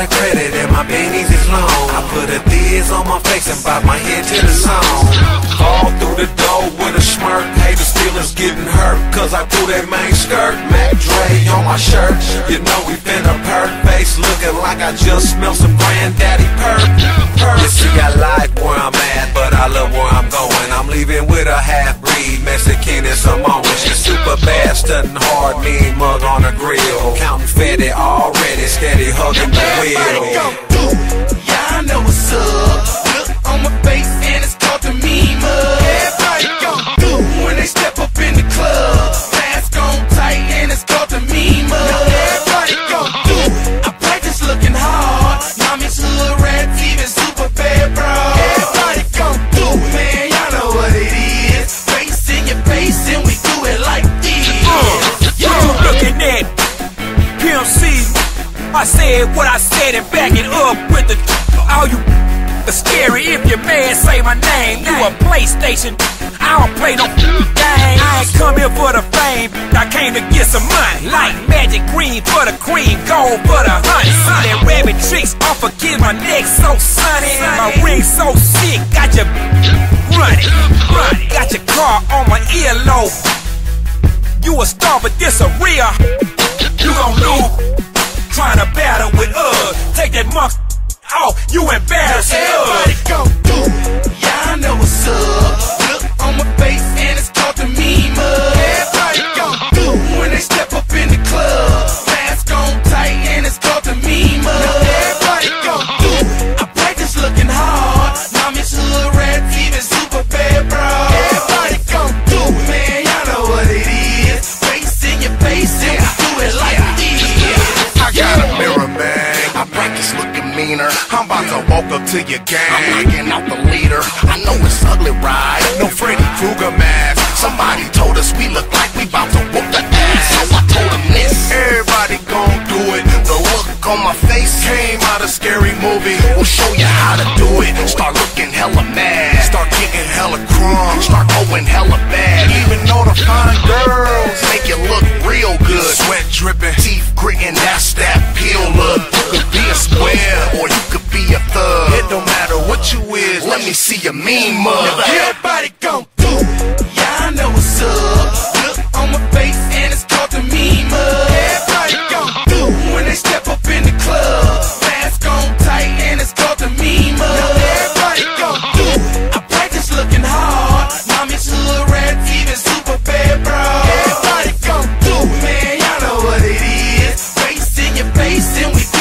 lot of credit and my panties is long. I put a thizz on my face and bob my head to the song. Fall through the door with a smirk. Haters feelings getting hurt cause I threw that main skirt. Mac Dre on my shirt. You know we finna perk. Face looking like I just smelled some granddaddy purp. You see I like where I'm at but I love where I'm going. I'm leaving with a breed Mexican and Samoan. She's super bad, studying hard, mean mug on the grill. Counting fatty already, steady hugging the wheel. Yeah, I know what's up. I said what I said and back it up with the all you the scary if you're mad say my name. You a PlayStation. I don't play no game. I ain't come here for the fame. I came to get some money. Like magic green for the cream, gold for the honey. See that rabbit tricks of kid, my neck so sunny. My ring so sick, got your running, running. Got your car on my earlobe. You a star, but this a real. Off. Oh, you embarrassing Everybody go do. Yeah, I know what's up. Meaner. I'm about to walk up to your gang. I'm knocking out the leader. I know it's ugly, right? No Freddy Krueger mask. Somebody told us we look like we about to whoop the ass. So I told them this. Everybody gon' do it. The look on my face came out of scary movie. We'll show you how to do it. Start looking hella mad. Start getting hella crumbs. Start going hella bad. Even though the fine girls make you look real good. Sweat dripping, teeth gritting. That's that peel then we